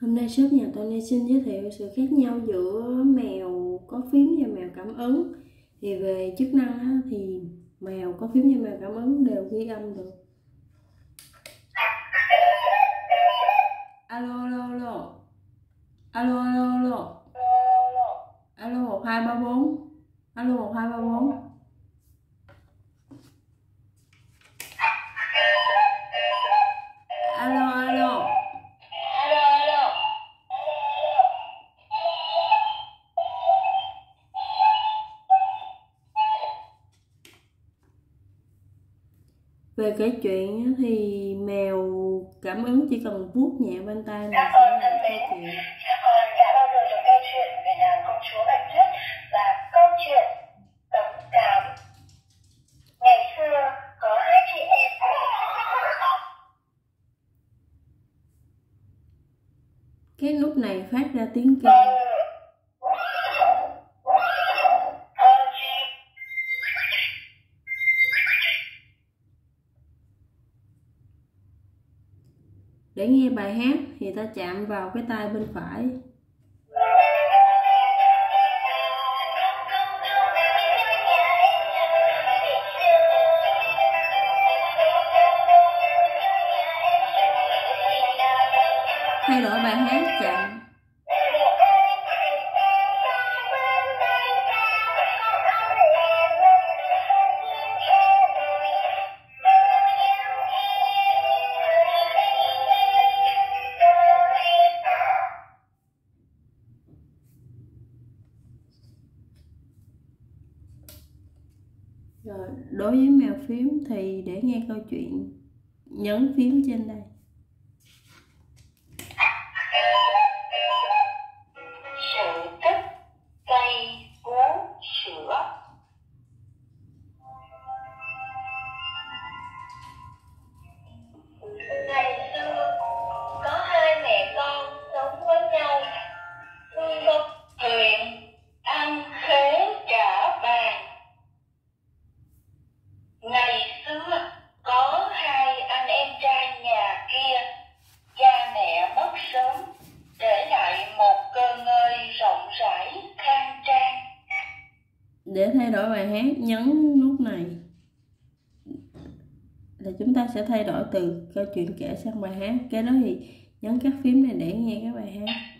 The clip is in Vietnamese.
Hôm nay shop nhà Tony xin giới thiệu sự khác nhau giữa mèo có phím và mèo cảm ứng. Thì về chức năng á, thì mèo có phím và mèo cảm ứng đều ghi âm được. Alo alo alo. Alo alo alo. Alo 1234. Alo 1234. Về kể chuyện thì mèo cảm ứng chỉ cần vuốt nhẹ bên tai Các là sẽ làm câu chuyện. các con đã bao giờ được nghe chuyện về nàng công chúa Bạch Tuyết và câu chuyện tấm cám. Ngày xưa có hai chị em Cái nút này phát ra tiếng kêu. Để nghe bài hát thì ta chạm vào cái tay bên phải. Thay đổi bài hát chạm. Rồi, đối với mèo phím thì để nghe câu chuyện nhấn phím trên đây. Để thay đổi bài hát nhấn nút này là chúng ta sẽ thay đổi từ câu chuyện kể sang bài hát. Cái đó thì nhấn các phím này để nghe các bài hát.